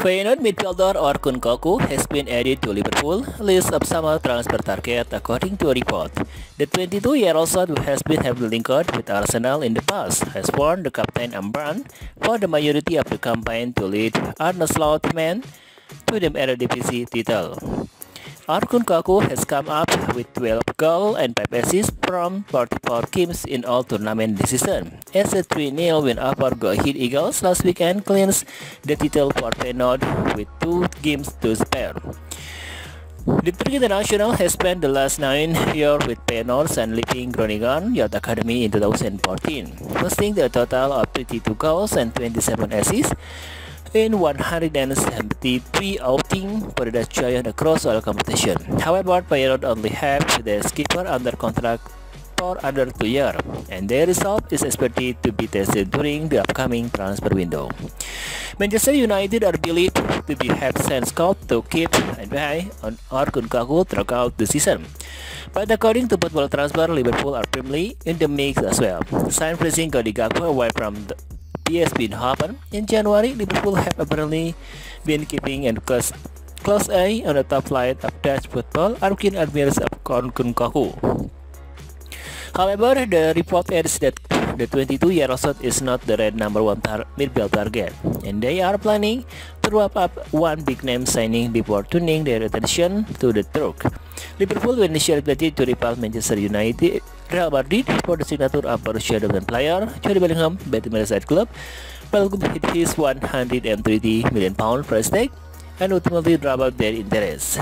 Feyenoord midfielder Orkun Kökçü has been added to Liverpool list of summer transfer target according to a report. The 22-year-old side has been heavily linked with Arsenal in the past, has warned the captain Ambrand for the majority of the campaign to lead Arne Slot men to the Eredivisie title. Orkun Kökçü has come up with 12 goals and 5 assists from 44 games in all tournament this season. As a 3-0 win over Go Ahead Eagles last weekend clinched the title for Feyenoord with 2 games to spare. The Turkish international has spent the last 9 years with Feyenoord and leaving Groningen Youth Academy in 2014, posting a total of 32 goals and 27 assists in 173 outing for the Dutch Giant across all competition. However, Feyenoord only have the skipper under contract for under two years, and their result is expected to be tested during the upcoming transfer window. Manchester United are believed to be have sent scout to keep an eye on Orkun Kökçü throughout the season. But according to Football Transfer, Liverpool are firmly in the mix as well. Sign pressing Cody Gakpo away from the has been happen in January, Liverpool have apparently been keeping a close, close eye on the top flight of Dutch football, Arkin admires of Koku. However, the report adds that the 22-year-old is not the red number one tar midfield target, and they are planning to wrap up one big name signing before turning their attention to the Turk. Liverpool will initially planning to repel Manchester United Real Madrid for the signature of Borussia Dortmund player Jude Bellingham by the Merseyside club could hit his 130 million pound price tag and ultimately drop out their interest.